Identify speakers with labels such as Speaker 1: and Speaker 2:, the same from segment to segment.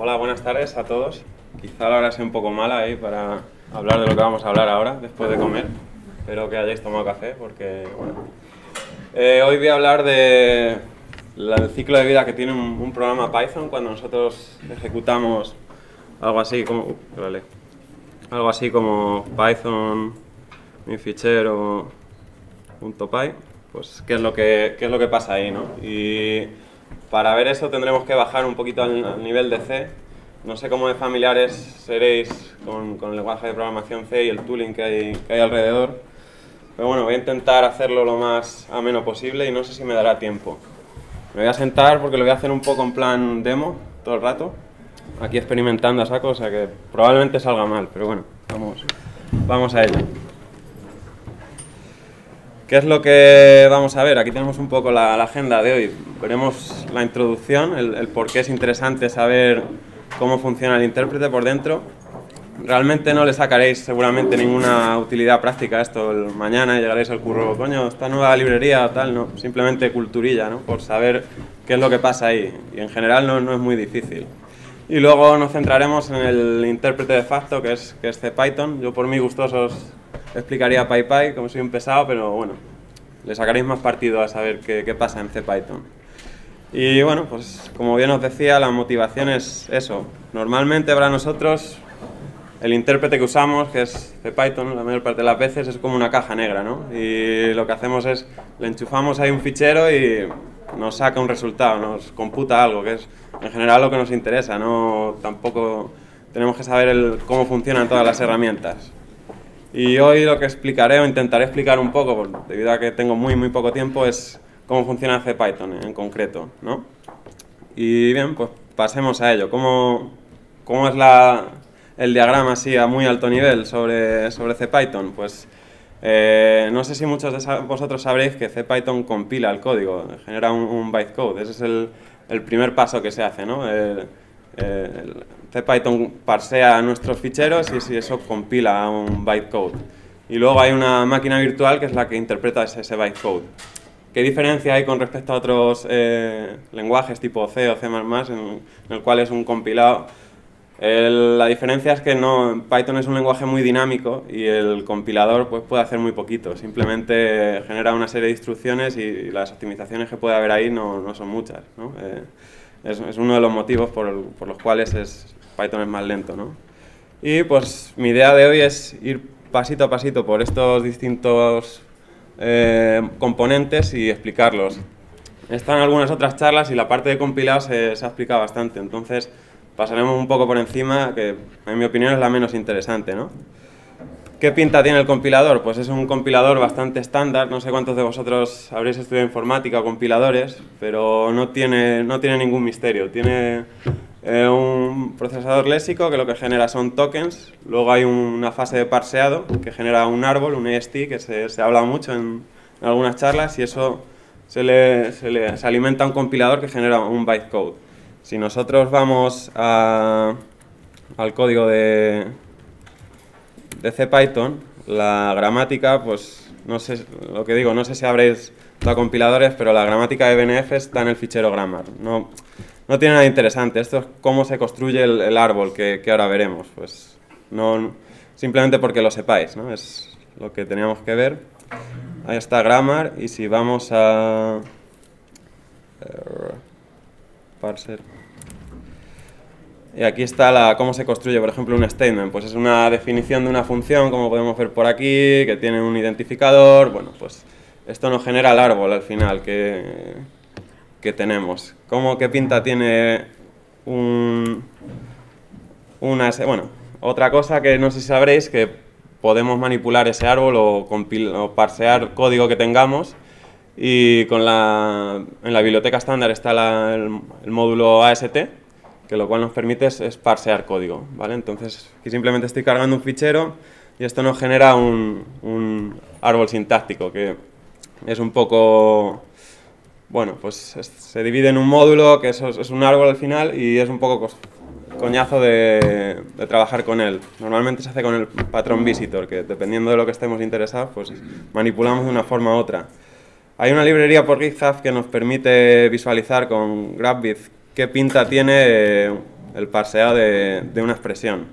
Speaker 1: hola, buenas tardes a todos. Quizá la hora sea un poco mala ahí para hablar de lo que vamos a hablar ahora, después de comer. Espero que hayáis tomado café, porque, bueno. Eh, hoy voy a hablar de ciclo de vida que tiene un, programa Python cuando nosotros ejecutamos algo así como... vale, algo así como Python, mi fichero, .py, pues qué es lo que, qué es lo que pasa ahí, ¿no? Y para ver eso tendremos que bajar un poquito al, nivel de C. No sé cómo de familiares seréis con, el lenguaje de programación C y el tooling que hay, alrededor. Pero bueno, voy a intentar hacerlo lo más ameno posible y no sé si me dará tiempo. Me voy a sentar porque lo voy a hacer un poco en plan demo todo el rato. Aquí experimentando a saco, o sea que probablemente salga mal, pero bueno, vamos, vamos a ello. ¿Qué es lo que vamos a ver? Aquí tenemos un poco la, agenda de hoy. Veremos la introducción, el, por qué es interesante saber cómo funciona el intérprete por dentro. Realmente no le sacaréis seguramente ninguna utilidad práctica a esto el mañana llegaréis al curro, coño, esta nueva librería o tal, no, simplemente culturilla, ¿no? Por saber qué es lo que pasa ahí. Y en general no, no es muy difícil. Y luego nos centraremos en el intérprete de facto, que es, que es CPython. Yo por mí gustosos explicaría PyPy, como soy un pesado, pero bueno, le sacaréis más partido a saber qué, pasa en CPython. Y bueno, pues como bien os decía, la motivación es eso. Normalmente para nosotros el intérprete que usamos, que es CPython, la mayor parte de las veces es como una caja negra, ¿no? Y lo que hacemos es, le enchufamos ahí un fichero y nos saca un resultado, nos computa algo, que es en general lo que nos interesa, no tampoco tenemos que saber cómo funcionan todas las herramientas. Y hoy lo que explicaré o intentaré explicar un poco, debido a que tengo muy muy poco tiempo, es cómo funciona CPython en concreto, ¿no? Y bien, pues pasemos a ello. ¿Cómo, cómo es la, el diagrama así a muy alto nivel sobre, sobre CPython? Pues eh, no sé si muchos de vosotros sabréis que CPython compila el código, genera un, bytecode. Ese es el, el, primer paso que se hace, ¿no? El, el, CPython parsea nuestros ficheros y eso compila un bytecode. Y luego hay una máquina virtual que es la que interpreta ese, bytecode. ¿Qué diferencia hay con respecto a otros eh, lenguajes tipo C o C++, en, el cual es un compilado? la diferencia es que no, Python es un lenguaje muy dinámico y el compilador pues, puede hacer muy poquito. Simplemente genera una serie de instrucciones y las optimizaciones que puede haber ahí no, no son muchas. ¿no? Eh, es, uno de los motivos por, por los cuales es, Python es más lento, ¿no? Y pues mi idea de hoy es ir pasito a pasito por estos distintos eh, componentes y explicarlos. Están algunas otras charlas y la parte de compilado se, se, ha explicado bastante, entonces pasaremos un poco por encima, que en mi opinión es la menos interesante, ¿no? ¿Qué pinta tiene el compilador? Pues es un compilador bastante estándar, no sé cuántos de vosotros habréis estudiado informática o compiladores, pero no tiene, no tiene ningún misterio. Tiene eh, un procesador léxico que lo que genera son tokens, luego hay una fase de parseado que genera un árbol, un EST, que se, se habla mucho en, algunas charlas y eso se le, se le se alimenta a un compilador que genera un bytecode. Si nosotros vamos a, al código de, de CPython, la gramática, pues no sé, lo que digo, no sé si habréis dado compiladores, pero la gramática de BNF está en el fichero grammar. No, no tiene nada interesante. Esto es cómo se construye el, árbol que, ahora veremos. Pues no, simplemente porque lo sepáis, ¿no? Es lo que teníamos que ver. Ahí está grammar y si vamos a eh, parser y aquí está la, cómo se construye, por ejemplo, un statement. Pues es una definición de una función, como podemos ver por aquí, que tiene un identificador. Bueno, pues esto nos genera el árbol al final que, que tenemos. ¿Cómo, ¿Qué pinta tiene un, una... Bueno, otra cosa que no sé si sabréis, que podemos manipular ese árbol o, o parsear código que tengamos y con la, en la biblioteca estándar está el, el módulo AST, que lo cual nos permite es, parsear código, ¿vale? Entonces, aquí simplemente estoy cargando un fichero y esto nos genera un, árbol sintáctico que es un poco, bueno, pues se divide en un módulo que eso es un árbol al final y es un poco coñazo de, trabajar con él. Normalmente se hace con el patrón visitor, que dependiendo de lo que estemos interesados, pues manipulamos de una forma u otra. Hay una librería por GitHub que nos permite visualizar con GraphViz qué pinta tiene el parseado de, de una expresión.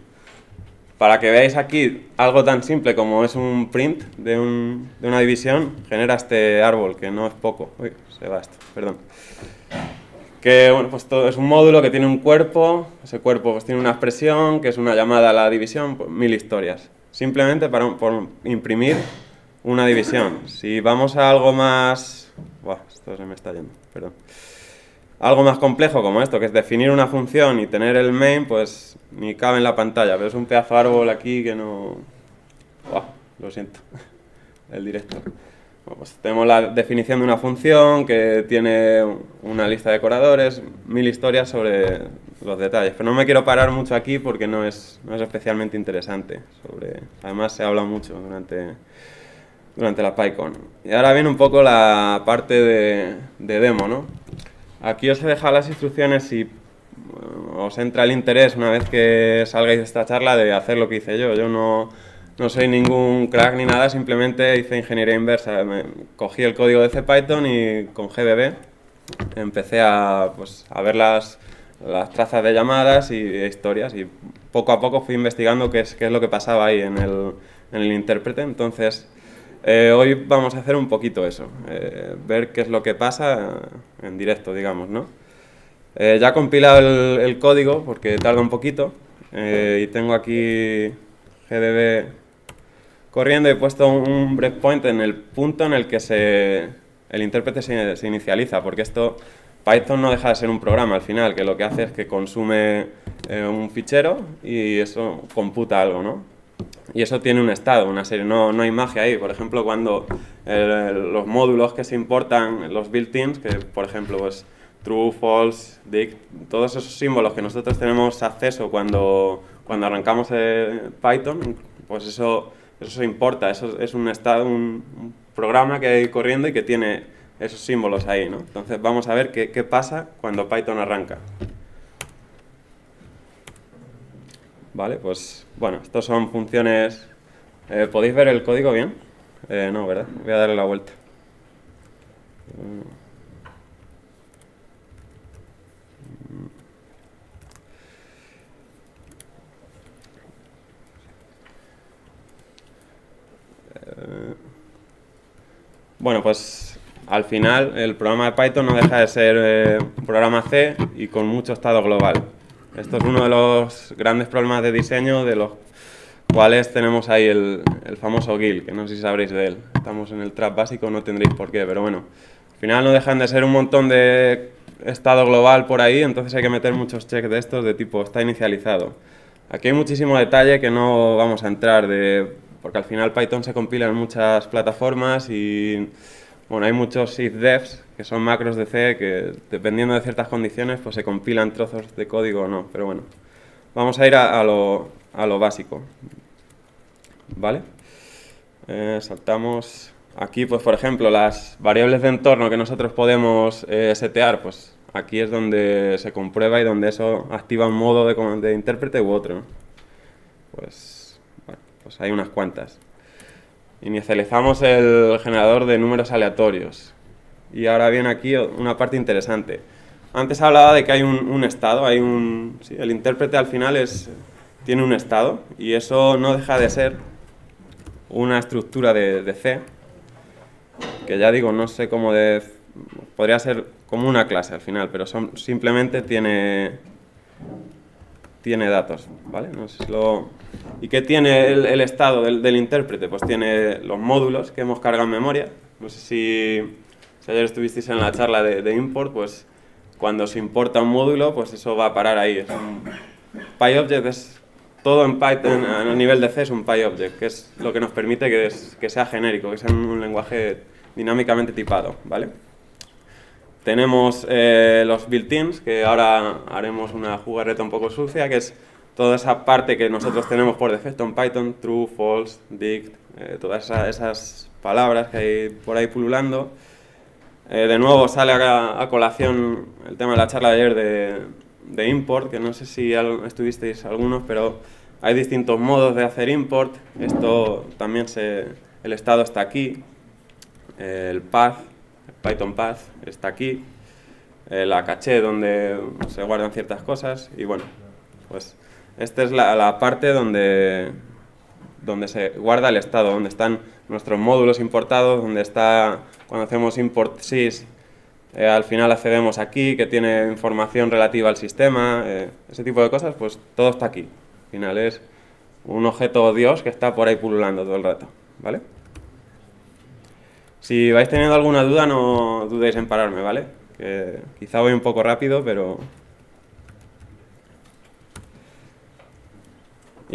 Speaker 1: Para que veáis aquí algo tan simple como es un print de, un, de una división, genera este árbol, que no es poco. Uy, se va esto, perdón que bueno, pues todo es un módulo que tiene un cuerpo, ese cuerpo pues tiene una expresión, que es una llamada a la división, pues, mil historias. Simplemente para por imprimir una división. Si vamos a algo más... Buah, esto se me está yendo, perdón. Algo más complejo como esto, que es definir una función y tener el main, pues ni cabe en la pantalla. Pero es un pedazo de árbol aquí que no... Lo siento, el director. Pues tenemos la definición de una función que tiene una lista de decoradores, mil historias sobre los detalles. Pero no me quiero parar mucho aquí porque no es, no es especialmente interesante. Sobre, además se habla mucho durante, durante la PyCon. Y ahora viene un poco la parte de demo. ¿no? Aquí os he dejado las instrucciones si os entra el interés una vez que salgáis de esta charla de hacer lo que hice yo. Yo no no soy ningún crack ni nada, simplemente hice ingeniería inversa. cogí el código de CPython y con GBB empecé a, pues, a ver las, las, trazas de llamadas y historias y poco a poco fui investigando qué es, qué es lo que pasaba ahí en el, en el intérprete. Entonces, eh, hoy vamos a hacer un poquito eso, eh, ver qué es lo que pasa en directo, digamos, ¿no? Eh, ya he compilado el, código porque tarda un poquito y tengo aquí GDB corriendo he puesto un breakpoint en el punto en el que se, el intérprete se, inicializa, porque esto, Python no deja de ser un programa al final, que lo que hace es que consume un fichero y eso computa algo, ¿no? Y eso tiene un estado, una serie, no, no hay magia ahí. Por ejemplo, cuando los módulos que se importan, los built-ins, que por ejemplo, pues true, false, dict, todos esos símbolos que nosotros tenemos acceso cuando, cuando arrancamos Python, pues eso eso importa, eso es un estado, un, programa que hay corriendo y que tiene esos símbolos ahí, ¿no? Entonces vamos a ver qué, qué pasa cuando Python arranca. Vale, pues bueno, estos son funciones... Eh, ¿Podéis ver el código bien? Eh, no, ¿verdad? Voy a darle la vuelta. Bueno, pues al final el programa de Python no deja de ser eh, un programa C y con mucho estado global. Esto es uno de los grandes problemas de diseño de los cuales tenemos ahí el, famoso GIL, que no sé si sabréis de él. Estamos en el trap básico, no tendréis por qué, pero bueno. Al final no dejan de ser un montón de estado global por ahí, entonces hay que meter muchos checks de estos de tipo está inicializado. Aquí hay muchísimo detalle que no vamos a entrar de porque al final Python se compila en muchas plataformas y bueno, hay muchos ifdefs, que son macros de C, que dependiendo de ciertas condiciones pues se compilan trozos de código o no, pero bueno, vamos a ir a, lo, a lo, básico. ¿Vale? Eh, saltamos aquí, pues por ejemplo, las variables de entorno que nosotros podemos eh, setear, pues aquí es donde se comprueba y donde eso activa un modo de, de intérprete u otro. Pues pues hay unas cuantas. Inicializamos el generador de números aleatorios. Y ahora viene aquí una parte interesante. Antes hablaba de que hay un, estado, hay un, el intérprete al final es, tiene un estado y eso no deja de ser una estructura de, C, que ya digo, no sé cómo de... podría ser como una clase al final, pero son, simplemente tiene, tiene datos, ¿vale? No sé si lo, ¿Y qué tiene el, estado del, intérprete? Pues tiene los módulos que hemos cargado en memoria. No sé si, ayer estuvisteis en la charla de, import, pues cuando se importa un módulo, pues eso va a parar ahí. Es un PyObject es todo en Python, a nivel de C es un PyObject, que es lo que nos permite que, que sea genérico, que sea un lenguaje dinámicamente tipado, ¿vale? Tenemos eh, los built-ins, que ahora haremos una jugarreta un poco sucia, que es toda esa parte que nosotros tenemos por defecto en Python, true, false, dict, eh, todas esas, palabras que hay por ahí pululando. Eh, de nuevo sale a, colación el tema de la charla de ayer de, import, que no sé si estuvisteis algunos, pero hay distintos modos de hacer import. Esto también se, el estado está aquí, el path, el Python path está aquí, la caché donde se guardan ciertas cosas y bueno, Pues esta es la, parte donde, donde se guarda el estado, donde están nuestros módulos importados, donde está, cuando hacemos import sys, eh, al final accedemos aquí, que tiene información relativa al sistema, eh, ese tipo de cosas, pues todo está aquí. Al final es un objeto Dios que está por ahí pululando todo el rato, ¿vale? Si vais teniendo alguna duda, no dudéis en pararme, ¿vale? Que quizá voy un poco rápido, pero...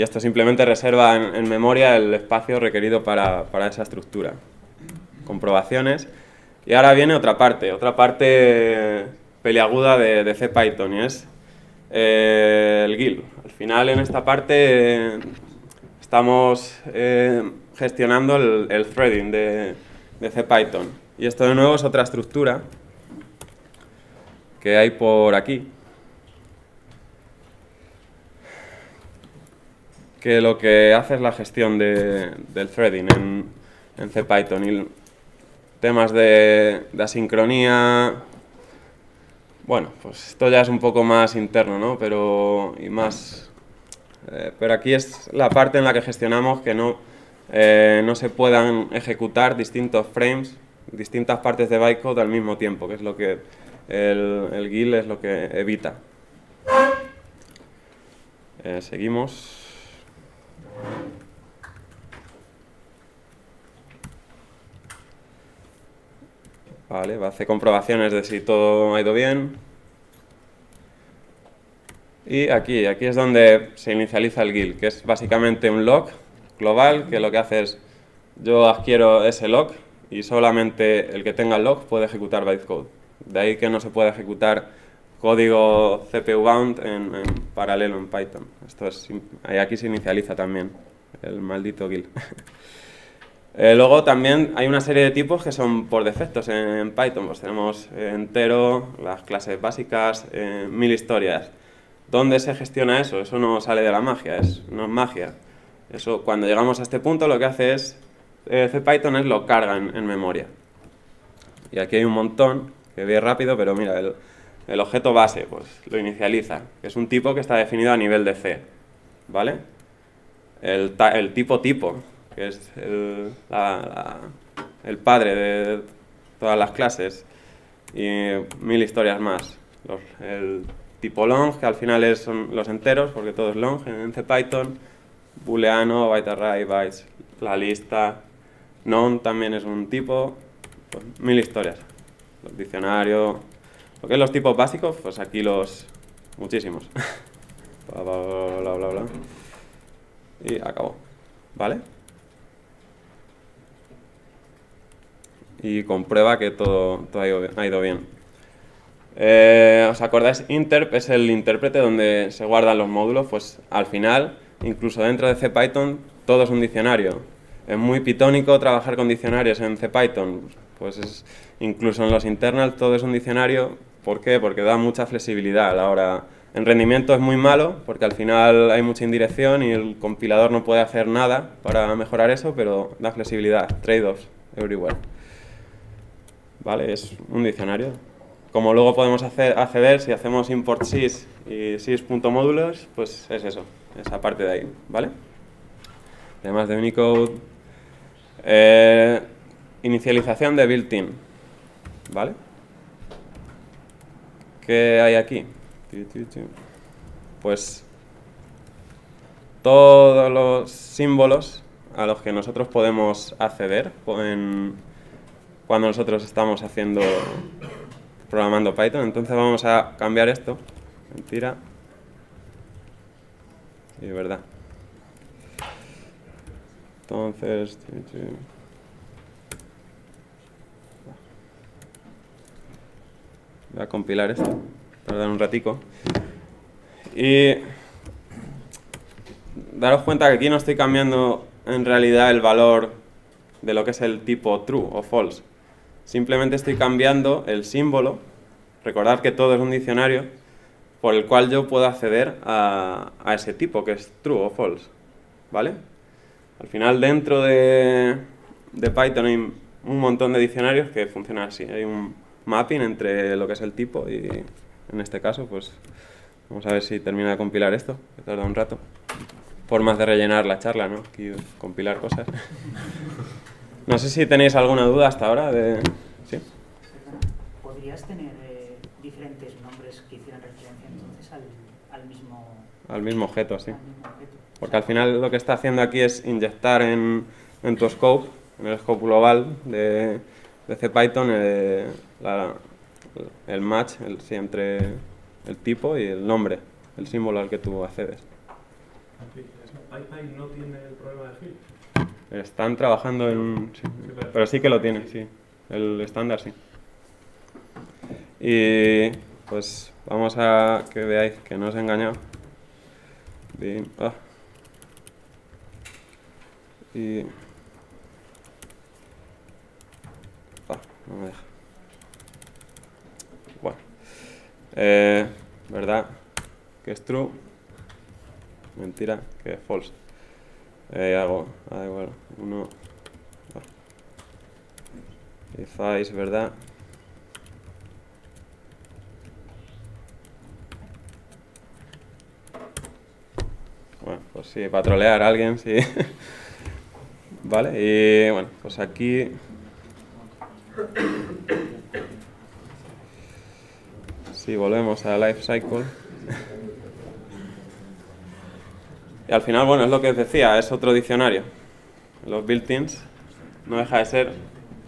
Speaker 1: Y esto simplemente reserva en, memoria el espacio requerido para, para esa estructura. Comprobaciones. Y ahora viene otra parte, otra parte peliaguda de, de CPython y es eh, el GIL. Al final en esta parte estamos eh, gestionando el, threading de, de CPython. Y esto de nuevo es otra estructura que hay por aquí. Que lo que hace es la gestión de, del threading en, en CPython. Y temas de, de asincronía. Bueno, pues esto ya es un poco más interno, ¿no? Pero, y más, eh, pero aquí es la parte en la que gestionamos que no, eh, no se puedan ejecutar distintos frames, distintas partes de bytecode al mismo tiempo, que es lo que el, el GIL es lo que evita. Eh, seguimos. Vale, va a hacer comprobaciones de si todo ha ido bien. Y aquí, aquí es donde se inicializa el GIL, que es básicamente un log global, que lo que hace es, yo adquiero ese log y solamente el que tenga el log puede ejecutar bytecode. De ahí que no se puede ejecutar código CPU bound en, paralelo en Python. Esto es, aquí se inicializa también el maldito GIL. Eh, luego también hay una serie de tipos que son por defectos en, Python. Pues tenemos eh, entero, las clases básicas, eh, mil historias. ¿Dónde se gestiona eso? Eso no sale de la magia, es, no es magia. Eso, cuando llegamos a este punto, lo que hace es, CPython es lo carga en, en, memoria. Y aquí hay un montón, que ve rápido, pero mira, el, el objeto base, pues lo inicializa, que es un tipo que está definido a nivel de C, ¿vale? El, el tipo tipo, que es el, la, la, el padre de todas las clases, y mil historias más. Los, el tipo long, que al final es, son los enteros, porque todo es long en CPython, booleano, byte array, bytes, la lista, non también es un tipo, pues, mil historias. Los diccionarios, lo que los tipos básicos, pues aquí los muchísimos. bla, bla, bla, bla. Y acabó. ¿Vale? y comprueba que todo, todo ha, ido, ha, ido, bien. Eh, ¿Os acordáis? Interp es el intérprete donde se guardan los módulos. Pues al final, incluso dentro de CPython, todo es un diccionario. Es muy pitónico trabajar con diccionarios en CPython. Pues es, incluso en los internals todo es un diccionario. ¿Por qué? Porque da mucha flexibilidad a. En rendimiento es muy malo, porque al final hay mucha indirección y el compilador no puede hacer nada para mejorar eso, pero da flexibilidad. Trade-offs, everywhere. ¿vale? Es un diccionario. Como luego podemos acceder si hacemos import sys y sys.módulos, pues es eso, esa parte de ahí, ¿vale? Además de Unicode, eh, inicialización de built-in, ¿vale? ¿Qué hay aquí? Pues todos los símbolos a los que nosotros podemos acceder en, cuando nosotros estamos haciendo programando Python. Entonces vamos a cambiar esto. Mentira. Y es verdad. Entonces... Voy a compilar esto. Tardar un ratico. Y... Daros cuenta que aquí no estoy cambiando en realidad el valor de lo que es el tipo true o false. Simplemente estoy cambiando el símbolo, recordad que todo es un diccionario, por el cual yo puedo acceder a, a ese tipo, que es true o false. ¿Vale? Al final dentro de, de Python hay un montón de diccionarios que funcionan así. Hay un mapping entre lo que es el tipo y en este caso pues Vamos a ver si termina de compilar esto, que tarda un rato. Formas de rellenar la charla, ¿no? Aquí compilar cosas. No sé si tenéis alguna duda hasta ahora de... ¿Sí?
Speaker 2: ¿Podrías tener eh, diferentes nombres que hicieran referencia entonces al, al mismo...
Speaker 1: Al mismo objeto, sí.
Speaker 2: al mismo objeto?
Speaker 1: Porque al final lo que está haciendo aquí es inyectar en, en tu scope, en el scope global de, de CPython, eh, la- el match el, sí, entre el tipo y el nombre, el símbolo al que tú accedes.
Speaker 3: PyPy no tiene el problema de Hill.
Speaker 1: Están trabajando en un... sí, pero sí que lo tiene, sí. El estándar sí. Y pues vamos a que veáis que no os he engañado. Bien. ah. Y... Ah, no. Bueno. Eh, ¿Verdad? Que es true. Mentira, que es false. Eh, hago, ah, igual, uno. If I es verdad. Bueno, pues sí, para trolear a alguien, sí. vale, y bueno, pues aquí. Si volvemos a Life Cycle. Y al final, bueno, es lo que os decía, es otro diccionario. Los built-ins no deja de ser,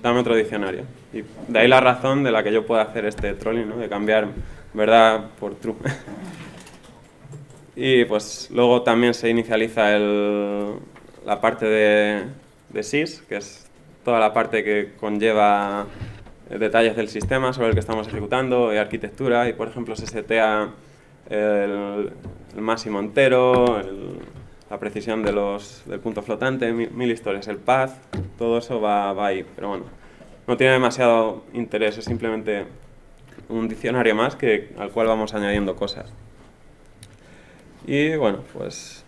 Speaker 1: dame otro diccionario. Y de ahí la razón de la que yo pueda hacer este trolling, ¿no? De cambiar verdad por true. y pues luego también se inicializa el- la parte de, de sys, que es toda la parte que conlleva eh, detalles del sistema sobre el que estamos ejecutando y arquitectura. Y por ejemplo se setea el, máximo entero, la precisión de los, del punto flotante, mil, historias, el path, todo eso va, va ahí. Pero bueno, no tiene demasiado interés, es simplemente un diccionario más que, al cual vamos añadiendo cosas. Y bueno, pues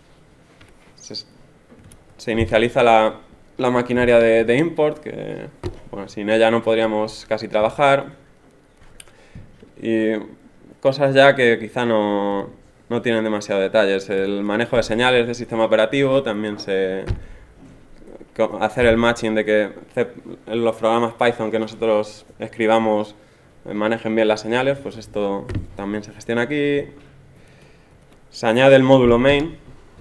Speaker 1: se inicializa la, la maquinaria de, import, que bueno, sin ella no podríamos casi trabajar. Y cosas ya que quizá no, no tienen demasiado detalles. El manejo de señales del sistema operativo también se... Hacer el matching de que los programas Python que nosotros escribamos eh, manejen bien las señales, pues esto también se gestiona aquí. Se añade el módulo main.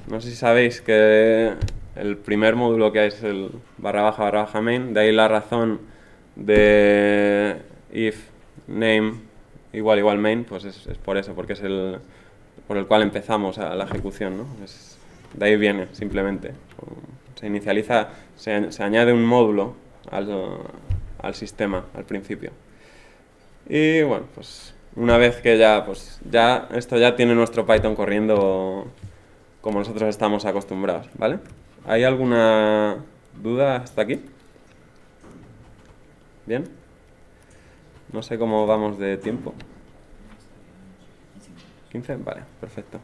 Speaker 1: No sé si sabéis que el primer módulo que es el barra baja barra baja main. De ahí la razón de if name igual igual main, pues es, es por eso, porque es el por el cual empezamos a la ejecución, ¿no? De ahí viene, simplemente. Se inicializa, se, se añade un módulo al, al sistema al principio. Y bueno, pues una vez que ya, pues ya esto ya tiene nuestro Python corriendo como nosotros estamos acostumbrados, ¿vale? ¿Hay alguna duda hasta aquí? ¿Bien? No sé cómo vamos de tiempo. ¿15? Vale, perfecto.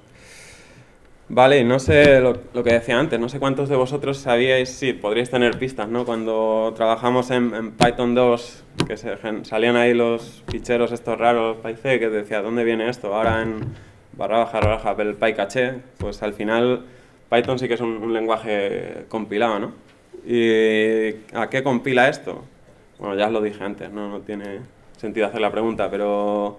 Speaker 1: Vale, no sé lo, lo que decía antes, no sé cuántos de vosotros sabíais, sí, podríais tener pistas, ¿no? Cuando trabajamos en, en Python 2, que se salían ahí los ficheros estos raros, PyC, que decía, ¿dónde viene esto? Ahora en barra baja, barra baja, el PyCache, pues al final Python sí que es un, lenguaje compilado, ¿no? ¿Y a qué compila esto? Bueno, ya os lo dije antes, no, tiene sentido hacer la pregunta, pero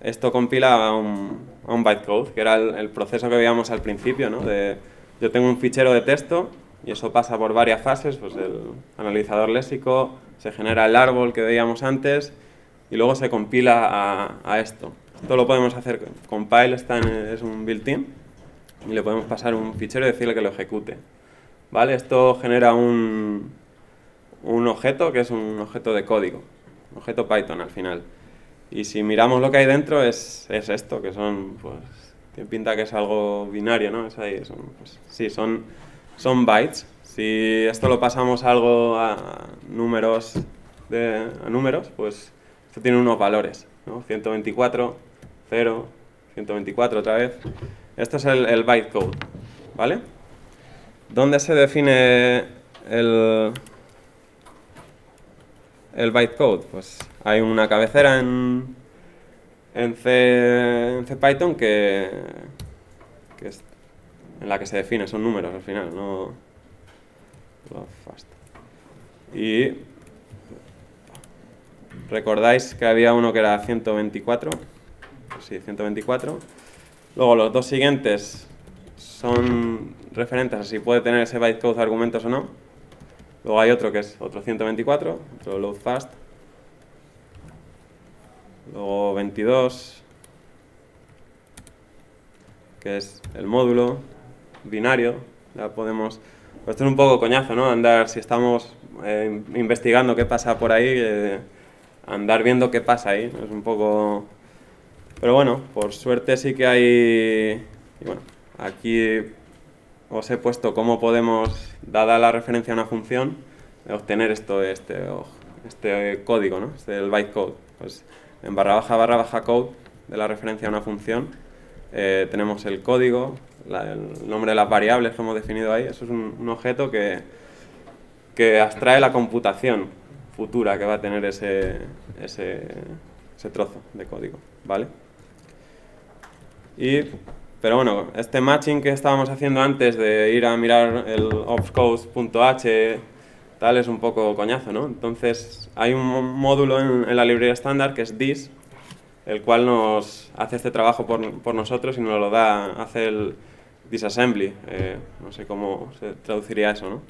Speaker 1: esto compila a un, bytecode, que era el, proceso que veíamos al principio, ¿no? De, yo tengo un fichero de texto y eso pasa por varias fases, pues el analizador léxico, se genera el árbol que veíamos antes y luego se compila a, esto. Esto lo podemos hacer, compile está es un built-in y le podemos pasar un fichero y decirle que lo ejecute. ¿Vale? Esto genera un, un objeto que es un objeto de código, un objeto Python al final. Y si miramos lo que hay dentro es, es esto, que son, pues, tiene pinta que es algo binario, ¿no? Es ahí, son, pues, sí, son, son bytes. Si esto lo pasamos algo a números, de, a números, pues esto tiene unos valores, ¿no? 124, 0, 124 otra vez. Esto es el, bytecode, ¿vale? ¿Dónde se define el, el bytecode? Pues hay una cabecera en, en C, Python que, que es en la que se define, son números al final, no. Y recordáis que había uno que era 124, Pues sí, 124. Luego los dos siguientes son referentes a si puede tener ese bytecode argumentos o no. Luego hay otro que es otro 124, otro load fast. Luego 22, que es el módulo binario. Ya podemos... Pues esto es un poco coñazo, ¿no? Andar, si estamos eh, investigando qué pasa por ahí, eh, andar viendo qué pasa ahí. Es un poco... Pero bueno, por suerte sí que hay... Y bueno, aquí os he puesto cómo podemos, dada la referencia a una función, obtener esto, este, este código, ¿no? Este el bytecode. Pues en barra baja barra baja code de la referencia a una función eh, tenemos el código, el nombre de las variables que hemos definido ahí. Eso es un, objeto que, que abstrae la computación futura que va a tener ese, ese, ese trozo de código, ¿vale? Y pero bueno, este matching que estábamos haciendo antes de ir a mirar el opscode.h tal es un poco coñazo, ¿no? Entonces hay un módulo en, la librería estándar que es this, el cual nos hace este trabajo por, por nosotros y nos lo da, hace el disassembly, eh, no sé cómo se traduciría eso, ¿no?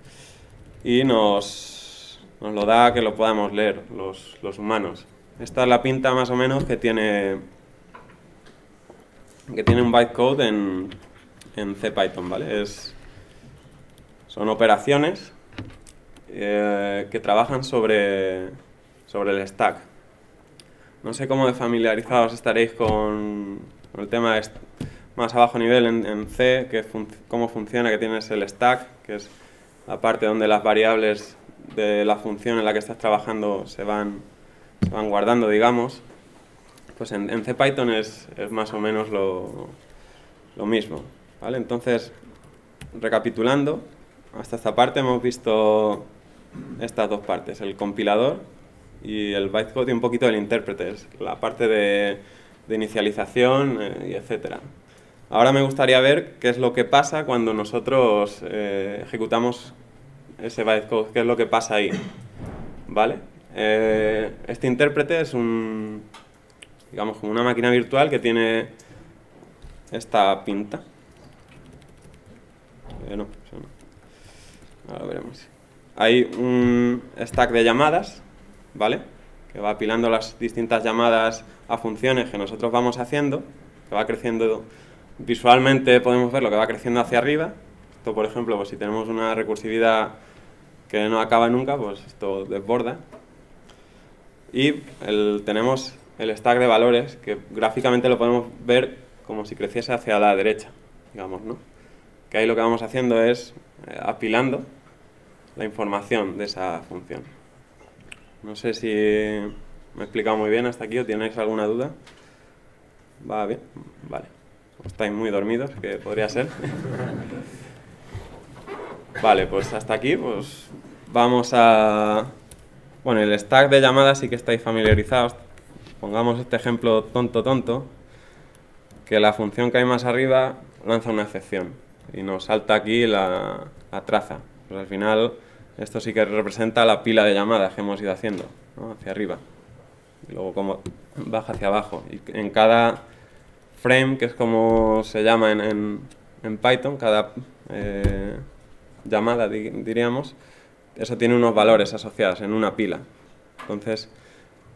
Speaker 1: Y nos, nos lo da que lo podamos leer los, los humanos. Esta es la pinta más o menos que tiene que tiene un bytecode en, en CPython, ¿vale? Es, son operaciones eh, que trabajan sobre, sobre el stack. No sé cómo de familiarizados estaréis con, el tema más abajo nivel en, C, que cómo funciona, que tienes el stack, que es la parte donde las variables de la función en la que estás trabajando se van, se van guardando, digamos. Pues en, en CPython es, es, más o menos lo, lo mismo. ¿vale? Entonces, recapitulando, hasta esta parte hemos visto estas dos partes, el compilador y el bytecode y un poquito del intérprete, la parte de, de inicialización eh, y etcétera. Ahora me gustaría ver qué es lo que pasa cuando nosotros eh, ejecutamos ese bytecode, qué es lo que pasa ahí. ¿Vale? Eh, este intérprete es un, digamos, como una máquina virtual que tiene esta pinta. Eh. Ahora veremos. Hay un stack de llamadas, ¿vale? Que va apilando las distintas llamadas a funciones que nosotros vamos haciendo, que va creciendo visualmente podemos ver lo que va creciendo hacia arriba. Esto, por ejemplo, pues si tenemos una recursividad que no acaba nunca, pues esto desborda. Y el, tenemos el stack de valores, que gráficamente lo podemos ver como si creciese hacia la derecha, digamos, ¿no? Que ahí lo que vamos haciendo es eh, apilando la información de esa función. No sé si me he explicado muy bien hasta aquí o tenéis alguna duda. ¿Va bien? Vale. Estáis muy dormidos, que podría ser. vale, pues hasta aquí, pues vamos a... Bueno, el stack de llamadas sí que estáis familiarizados, Pongamos este ejemplo tonto tonto, que la función que hay más arriba lanza una excepción y nos salta aquí la, traza. Pues al final esto sí que representa la pila de llamadas que hemos ido haciendo, hacia arriba. Y luego como baja hacia abajo. Y en cada frame, que es como se llama en, en, Python, cada eh, llamada, diríamos, eso tiene unos valores asociados en una pila. Entonces,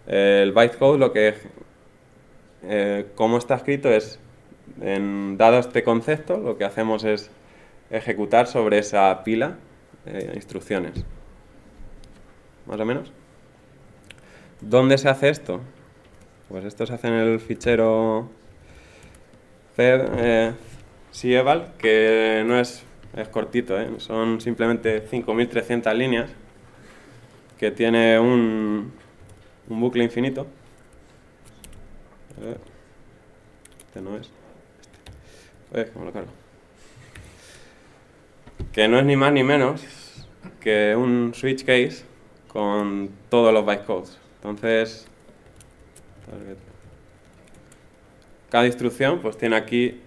Speaker 1: el bytecode, lo que eh, como está escrito es, en, dado este concepto, lo que hacemos es ejecutar sobre esa pila eh, instrucciones. ¿Más o menos? ¿Dónde se hace esto? Pues esto se hace en el fichero eh, Cieval, que no es, es cortito, ¿eh? son simplemente 5.300 líneas, que tiene un, un bucle infinito. Este no es. Este. Que no es ni más ni menos que un switch case con todos los bytecodes. Entonces, cada instrucción pues tiene aquí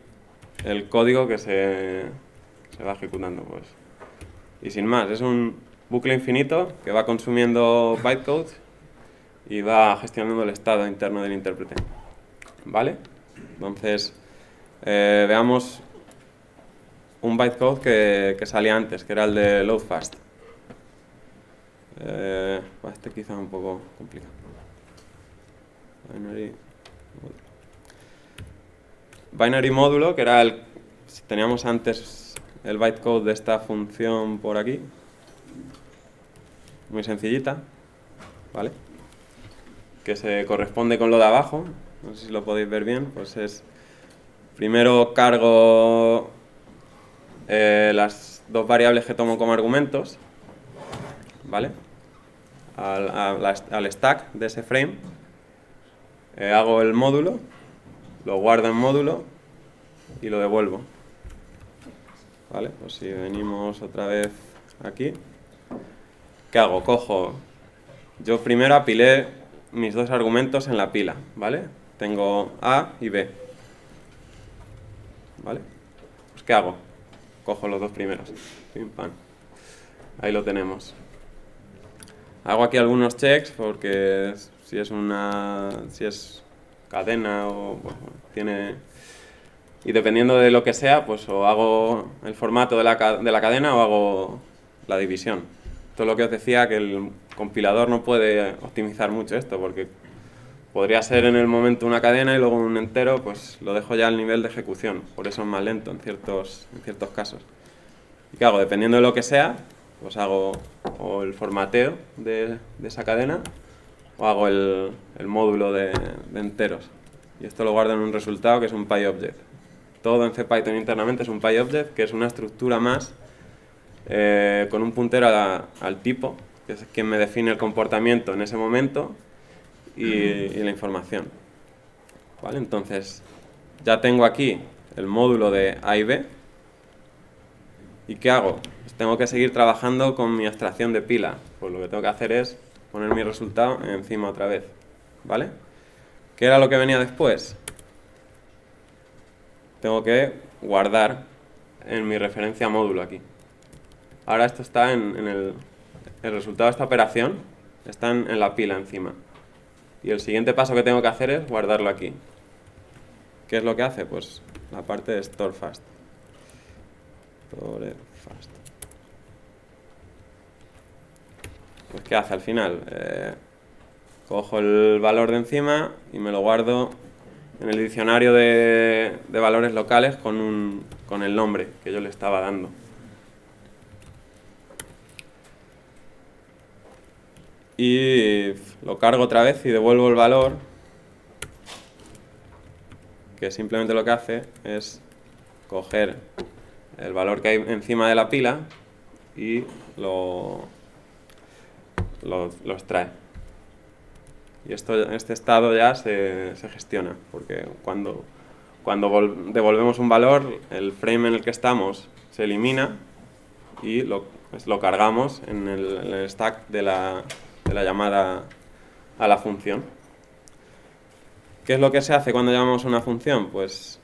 Speaker 1: el código que se, se va ejecutando. Pues. Y sin más, es un bucle infinito que va consumiendo bytecode y va gestionando el estado interno del intérprete. ¿Vale? Entonces, eh, veamos un bytecode que, que salía antes, que era el de load fast. Eh, este quizá un poco complicado. Binary, binary módulo, que era el... Si teníamos antes el bytecode de esta función por aquí. Muy sencillita. ¿Vale? Que se corresponde con lo de abajo. No sé si lo podéis ver bien. Pues es... Primero cargo eh, las dos variables que tomo como argumentos. ¿Vale? Al, stack de ese frame eh, hago el módulo, lo guardo en módulo y lo devuelvo. ¿Vale? Pues si venimos otra vez aquí, ¿qué hago? Cojo, yo primero apilé mis dos argumentos en la pila, ¿vale? Tengo A y B. ¿Vale? Pues ¿qué hago? Cojo los dos primeros. Pim, pam. Ahí lo tenemos. Hago aquí algunos checks porque si es una si es cadena o tiene y dependiendo de lo que sea pues o hago el formato de la, de la cadena o hago la división todo lo que os decía que el compilador no puede optimizar mucho esto porque podría ser en el momento una cadena y luego un entero pues lo dejo ya al nivel de ejecución por eso es más lento en ciertos en ciertos casos y qué hago dependiendo de lo que sea pues hago o el formateo de, de esa cadena o hago el, el módulo de, de, enteros. Y esto lo guardo en un resultado que es un PyObject. Todo en CPython internamente es un PyObject, que es una estructura más eh, con un puntero al tipo, que es quien me define el comportamiento en ese momento y, la información. ¿Vale? Entonces, ya tengo aquí el módulo de A y B. ¿Y qué hago? Pues tengo que seguir trabajando con mi abstracción de pila. Pues lo que tengo que hacer es poner mi resultado encima otra vez. ¿Vale? ¿Qué era lo que venía después? Tengo que guardar en mi referencia módulo aquí. Ahora esto está en, en el, resultado de esta operación, está en, la pila encima. Y el siguiente paso que tengo que hacer es guardarlo aquí. ¿Qué es lo que hace? Pues la parte de store fast. Store fast. Pues ¿qué hace al final? Eh, cojo el valor de encima y me lo guardo en el diccionario de, de valores locales con, un, con el nombre que yo le estaba dando. Y lo cargo otra vez y devuelvo el valor que simplemente lo que hace es coger el valor que hay encima de la pila y lo, lo, extrae. Y esto, este estado ya se, se gestiona, porque cuando, cuando devolvemos un valor, el frame en el que estamos se elimina y lo, lo cargamos en el, stack de la, la llamada a la función. ¿Qué es lo que se hace cuando llamamos a una función? Pues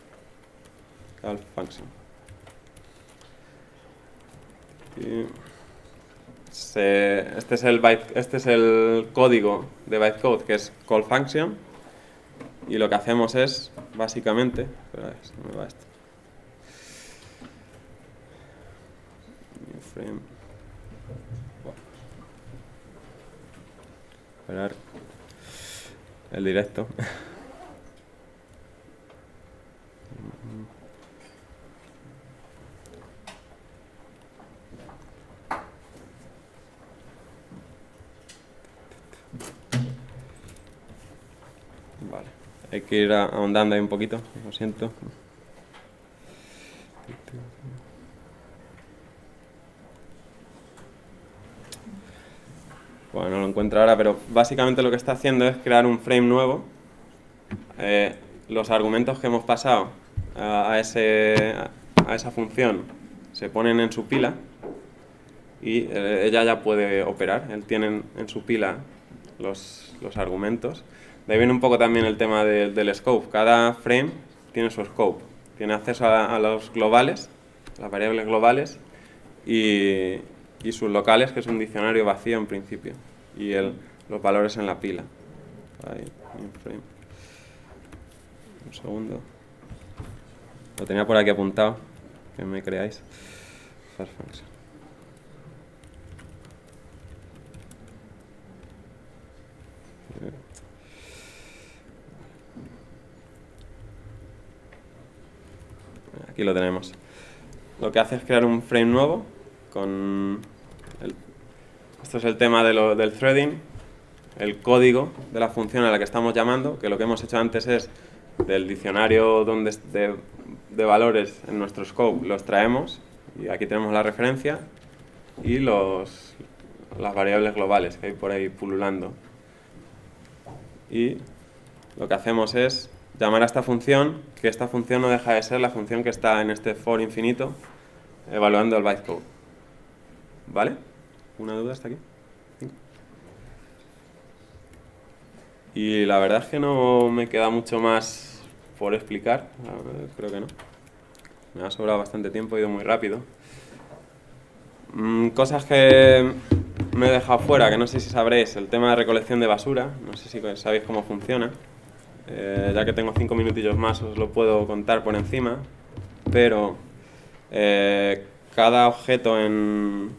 Speaker 1: call function. Y se, este, es el byte, este es el código de bytecode que es call function y lo que hacemos es básicamente espera, me va esto. El directo. Vale, hay que ir ahondando ahí un poquito, lo siento. Bueno, no lo encuentro ahora, pero básicamente lo que está haciendo es crear un frame nuevo. Eh, los argumentos que hemos pasado a, a, ese, a, esa función se ponen en su pila y eh, ella ya puede operar. Él tiene en, su pila los, los, argumentos. De ahí viene un poco también el tema de, del scope. Cada frame tiene su scope, tiene acceso a, a los globales, las variables globales, y, y sus locales, que es un diccionario vacío en principio, y el, los valores en la pila. Ahí, in-frame. Un segundo. Lo tenía por aquí apuntado, que me creáis. Firefox. Aquí lo tenemos. Lo que hace es crear un frame nuevo con... esto es el tema de lo- del threading, el código de la función a la que estamos llamando, que lo que hemos hecho antes es del diccionario donde de, de valores en nuestro scope los traemos y aquí tenemos la referencia y los, las variables globales que hay por ahí pululando. Y lo que hacemos es llamar a esta función, que esta función no deja de ser la función que está en este for infinito evaluando el bytecode. ¿Vale? ¿Una duda hasta aquí? Y la verdad es que no me queda mucho más por explicar, creo que no. Me ha sobrado bastante tiempo, he ido muy rápido. Mm, cosas que me he dejado fuera, que no sé si sabréis, el tema de recolección de basura, no sé si sabéis cómo funciona. Eh, ya que tengo cinco minutillos más os lo puedo contar por encima, pero eh, cada objeto en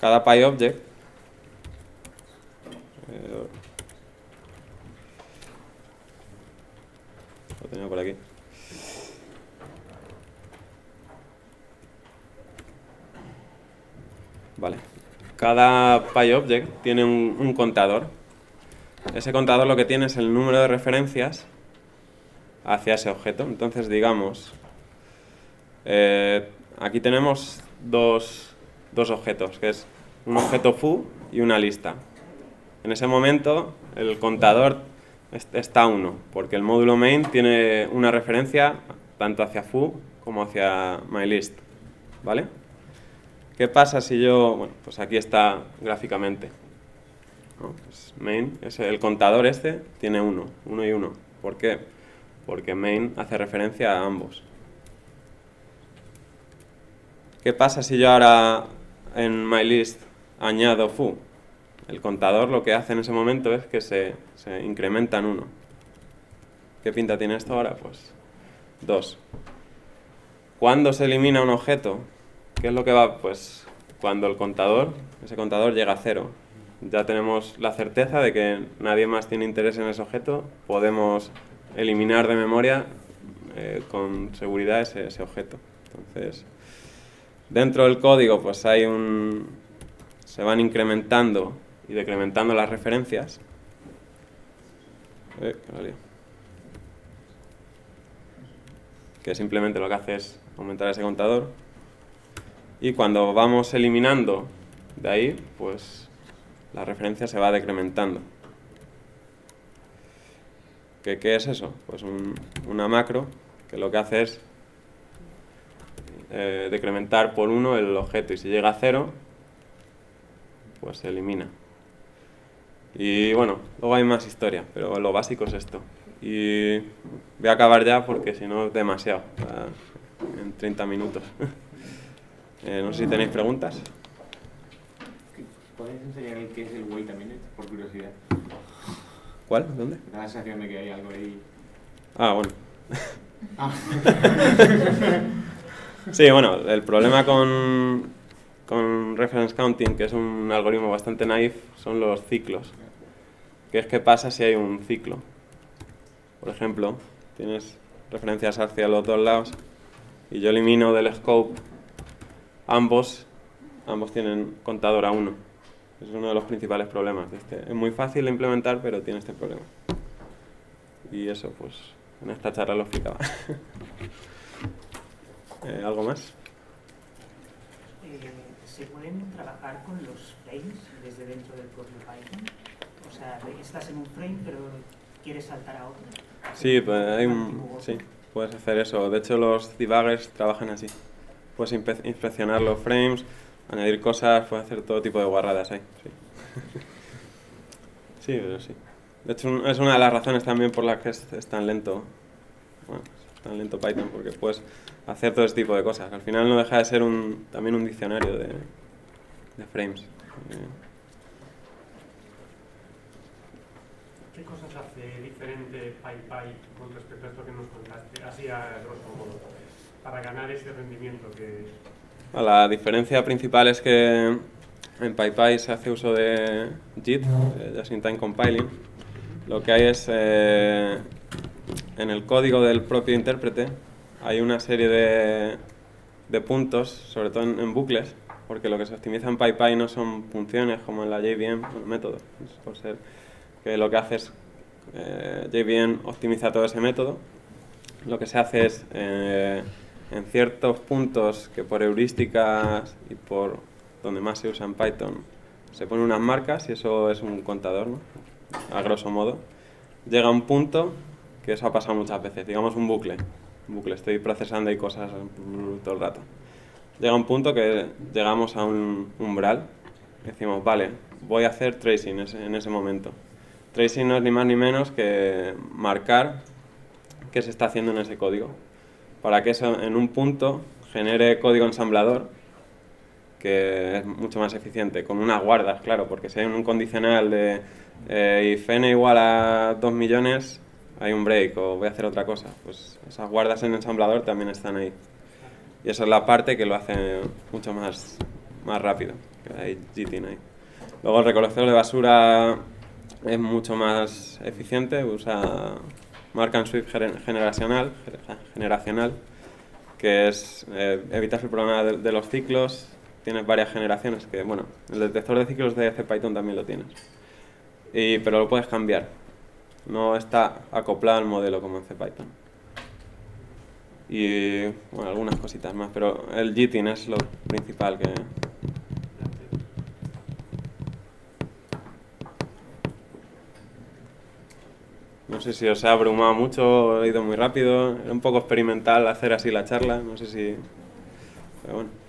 Speaker 1: cada PyObject eh, lo tenía por aquí. Vale. Cada PyObject tiene un, contador. Ese contador lo que tiene es el número de referencias hacia ese objeto. Entonces, digamos, eh, aquí tenemos dos, dos objetos, que es un objeto foo y una lista. En ese momento, el contador est- está a 1, porque el módulo main tiene una referencia tanto hacia foo como hacia mylist. ¿Vale? ¿Qué pasa si yo, bueno, pues aquí está gráficamente. Pues main, es el contador este tiene 1, 1 y 1. ¿Por qué? Porque main hace referencia a ambos. ¿Qué pasa si yo ahora en mylist añado foo? El contador lo que hace en ese momento es que se, se incrementa en 1. ¿Qué pinta tiene esto ahora? Pues 2. ¿Cuándo se elimina un objeto? ¿Qué es lo que va? Pues cuando el contador, ese contador llega a cero. Ya tenemos la certeza de que nadie más tiene interés en ese objeto, podemos eliminar de memoria eh, con seguridad ese, ese objeto. Entonces, dentro del código pues hay un... se van incrementando y decrementando las referencias. Eh, que simplemente lo que hace es aumentar ese contador y cuando vamos eliminando de ahí, pues la referencia se va decrementando. ¿Qué, qué es eso? Pues un- una macro que lo que hace es eh, decrementar por uno el objeto y si llega a cero, pues se elimina. Y bueno, luego hay más historia, pero lo básico es esto. Y voy a acabar ya porque si no es demasiado, en 30 minutos. Eh, no sé si tenéis preguntas.
Speaker 4: ¿Podéis enseñar el qué es el wait a minute, por curiosidad?
Speaker 1: ¿Cuál? ¿Dónde?
Speaker 4: Da la sensación de que hay algo ahí.
Speaker 1: Ah, bueno.
Speaker 4: Ah,
Speaker 1: Sí, bueno, el problema con, con reference counting, que es un algoritmo bastante naif, son los ciclos. ¿Qué es que pasa si hay un ciclo? Por ejemplo, tienes referencias hacia los dos lados y yo elimino del scope ambos, ambos tienen contador a 1. Es uno de los principales problemas de este. Es muy fácil de implementar, pero tiene este problema. Y eso, pues, en esta charla lo explicaba. Eh, ¿Algo más?
Speaker 2: Eh, ¿Se pueden trabajar con los frames desde dentro del propio Python? O sea, estás en un frame pero quieres saltar a otro.
Speaker 1: Sí, pues hay un, sí, puedes hacer eso. De hecho, los debuggers trabajan así. Puedes inspeccionar los frames, añadir cosas, puedes hacer todo tipo de guarradas ahí. Sí, sí pero sí. De hecho, es una de las razones también por las que es, es tan lento bueno, tan lento Python porque puedes hacer todo este tipo de cosas. Al final no deja de ser un, también un diccionario de, de frames. Eh,
Speaker 5: ¿Qué cosas hace diferente PyPy con respecto a esto que nos contaste, así a grosso modo, para ganar ese rendimiento que...
Speaker 1: La diferencia principal es que en PyPy se hace uso de JIT, de Just in Time Compiling. Lo que hay es, eh, en el código del propio intérprete, hay una serie de, de puntos, sobre todo en, en bucles, porque lo que se optimiza en PyPy no son funciones como en la JVM, bueno, método, es por ser que lo que hace es, eh, JVM optimiza todo ese método. Lo que se hace es, eh, en ciertos puntos que por heurísticas y por donde más se usa en Python, se ponen unas marcas y eso es un contador, ¿no? a grosso modo. Llega un punto, que eso ha pasado muchas veces, digamos un bucle, un bucle, estoy procesando ahí cosas todo el rato. Llega un punto que llegamos a un umbral, decimos, vale, voy a hacer tracing en ese momento. Tracing no es ni más ni menos que marcar qué se está haciendo en ese código, para que eso en un punto genere código ensamblador que es mucho más eficiente, con unas guardas, claro, porque si hay un condicional de eh, if n igual a 2 millones, hay un break o voy a hacer otra cosa, pues esas guardas en ensamblador también están ahí. Y esa es la parte que lo hace mucho más, más rápido, que hay JITIN ahí. Luego el recolector de basura es mucho más eficiente, usa marca en Swift generacional, generacional que es eh, evitar el problema de, de los ciclos, tienes varias generaciones, que bueno, el detector de ciclos de CPython también lo tienes. Y, pero lo puedes cambiar. No está acoplado al modelo como en CPython. Y bueno, algunas cositas más, pero el JITIN es lo principal que... No sé si os ha abrumado mucho, he ido muy rápido, era un poco experimental hacer así la charla, no sé si... Pero bueno.